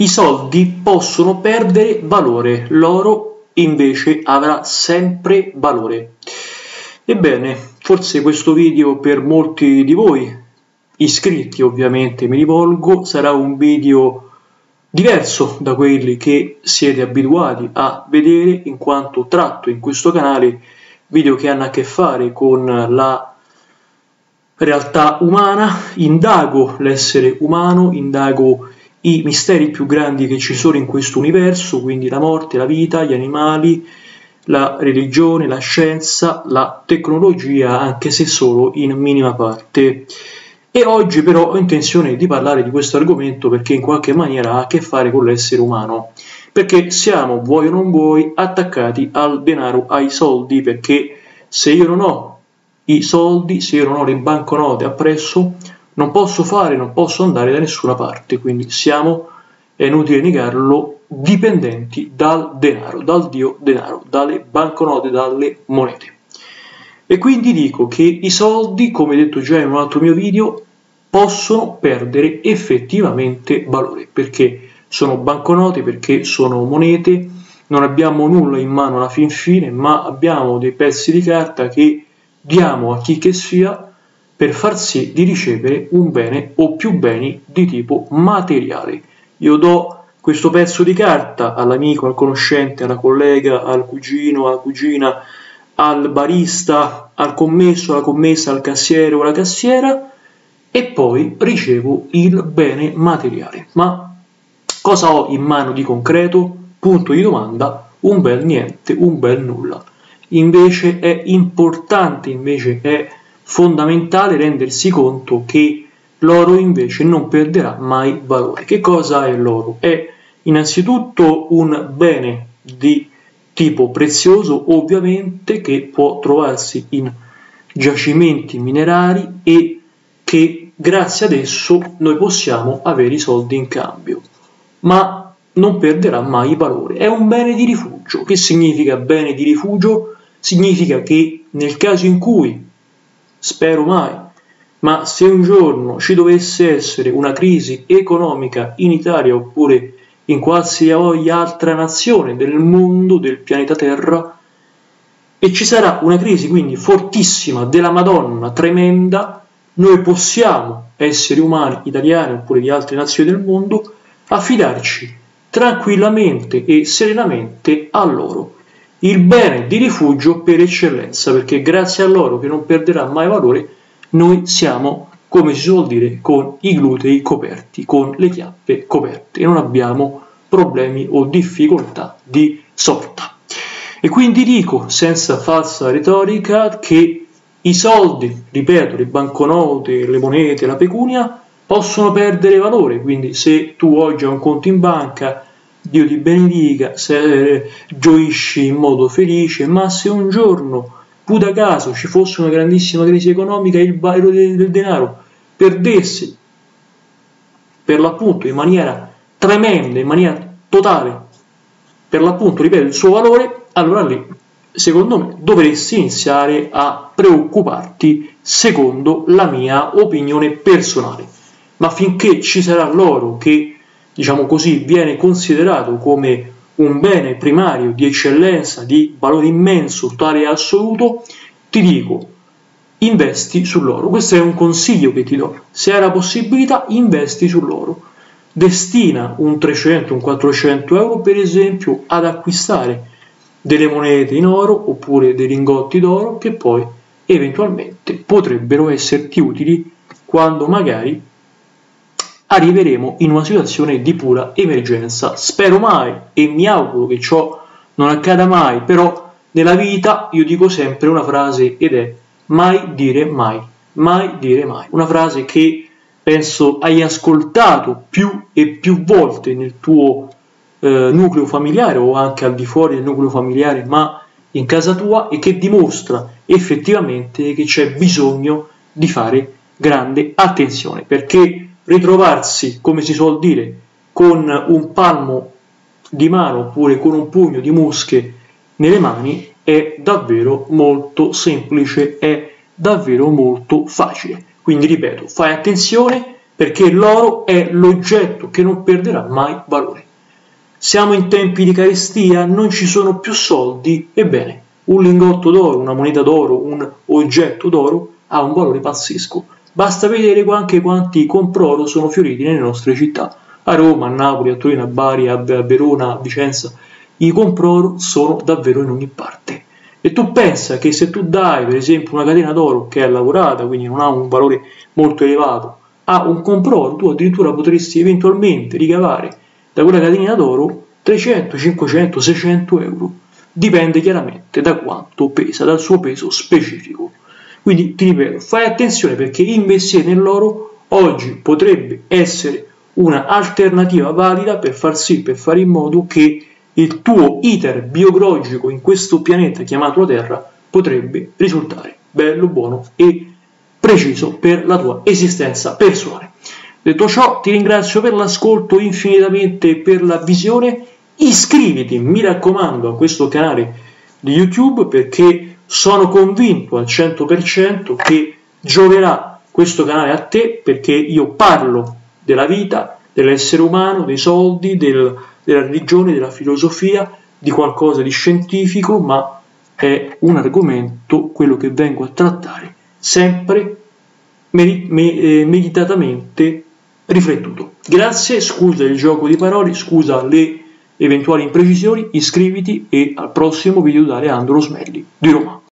i soldi possono perdere valore, l'oro invece avrà sempre valore. Ebbene, forse questo video per molti di voi, iscritti ovviamente mi rivolgo, sarà un video diverso da quelli che siete abituati a vedere in quanto tratto in questo canale video che hanno a che fare con la realtà umana, indago l'essere umano, indago i misteri più grandi che ci sono in questo universo, quindi la morte, la vita, gli animali, la religione, la scienza, la tecnologia, anche se solo in minima parte. E oggi però ho intenzione di parlare di questo argomento perché in qualche maniera ha a che fare con l'essere umano, perché siamo, vuoi o non vuoi, attaccati al denaro, ai soldi, perché se io non ho i soldi, se io non ho le banconote appresso, non posso fare, non posso andare da nessuna parte, quindi siamo, è inutile negarlo, dipendenti dal denaro, dal dio denaro, dalle banconote, dalle monete. E quindi dico che i soldi, come detto già in un altro mio video, possono perdere effettivamente valore, perché sono banconote, perché sono monete, non abbiamo nulla in mano alla fin fine, ma abbiamo dei pezzi di carta che diamo a chi che sia per far sì di ricevere un bene o più beni di tipo materiale. Io do questo pezzo di carta all'amico, al conoscente, alla collega, al cugino, alla cugina, al barista, al commesso, alla commessa, al cassiere o alla cassiera e poi ricevo il bene materiale. Ma cosa ho in mano di concreto? Punto di domanda, un bel niente, un bel nulla. Invece è importante, invece è fondamentale rendersi conto che l'oro invece non perderà mai valore. Che cosa è l'oro? È innanzitutto un bene di tipo prezioso, ovviamente, che può trovarsi in giacimenti minerari e che grazie ad esso noi possiamo avere i soldi in cambio, ma non perderà mai valore. È un bene di rifugio. Che significa bene di rifugio? Significa che nel caso in cui spero mai, ma se un giorno ci dovesse essere una crisi economica in Italia oppure in qualsiasi altra nazione del mondo, del pianeta Terra, e ci sarà una crisi quindi fortissima della Madonna, tremenda, noi possiamo, esseri umani, italiani oppure di altre nazioni del mondo, affidarci tranquillamente e serenamente a loro il bene di rifugio per eccellenza, perché grazie a loro che non perderà mai valore, noi siamo, come si suol dire, con i glutei coperti, con le chiappe coperte e non abbiamo problemi o difficoltà di sorta. E quindi dico, senza falsa retorica, che i soldi, ripeto, le banconote, le monete, la pecunia, possono perdere valore, quindi se tu oggi hai un conto in banca Dio ti benedica, se gioisci in modo felice, ma se un giorno, puta caso, ci fosse una grandissima crisi economica e il del, del denaro perdesse per l'appunto in maniera tremenda, in maniera totale, per l'appunto, ripeto, il suo valore, allora lì, secondo me, dovresti iniziare a preoccuparti secondo la mia opinione personale. Ma finché ci sarà l'oro che diciamo così, viene considerato come un bene primario di eccellenza, di valore immenso, totale e assoluto, ti dico, investi sull'oro. Questo è un consiglio che ti do. Se hai la possibilità, investi sull'oro. Destina un 300, un 400 euro, per esempio, ad acquistare delle monete in oro oppure dei lingotti d'oro che poi eventualmente potrebbero esserti utili quando magari arriveremo in una situazione di pura emergenza. Spero mai e mi auguro che ciò non accada mai, però nella vita io dico sempre una frase ed è mai dire mai, mai dire mai. Una frase che penso hai ascoltato più e più volte nel tuo eh, nucleo familiare o anche al di fuori del nucleo familiare, ma in casa tua e che dimostra effettivamente che c'è bisogno di fare grande attenzione perché ritrovarsi, come si suol dire, con un palmo di mano oppure con un pugno di musche nelle mani è davvero molto semplice, è davvero molto facile. Quindi ripeto, fai attenzione perché l'oro è l'oggetto che non perderà mai valore. Siamo in tempi di carestia, non ci sono più soldi, ebbene, un lingotto d'oro, una moneta d'oro, un oggetto d'oro ha un valore pazzesco. Basta vedere anche quanti comproro sono fioriti nelle nostre città, a Roma, a Napoli, a Torino, a Bari, a Verona, a Vicenza. I comproro sono davvero in ogni parte. E tu pensa che se tu dai, per esempio, una catena d'oro che è lavorata, quindi non ha un valore molto elevato, a un comproro, tu addirittura potresti eventualmente ricavare da quella catena d'oro 300, 500, 600 euro. Dipende chiaramente da quanto pesa, dal suo peso specifico. Quindi ti ripeto, fai attenzione perché investire nell'oro oggi potrebbe essere una alternativa valida per far sì, per fare in modo che il tuo iter biologico in questo pianeta chiamato Terra potrebbe risultare bello, buono e preciso per la tua esistenza personale. Detto ciò, ti ringrazio per l'ascolto infinitamente per la visione. Iscriviti, mi raccomando, a questo canale di YouTube perché sono convinto al 100% che gioverà questo canale a te perché io parlo della vita, dell'essere umano, dei soldi, del, della religione, della filosofia, di qualcosa di scientifico, ma è un argomento, quello che vengo a trattare, sempre eh, meditatamente riflettuto. Grazie, scusa il gioco di parole, scusa le eventuali imprecisioni, iscriviti e al prossimo video da Leandro Smelli di Roma.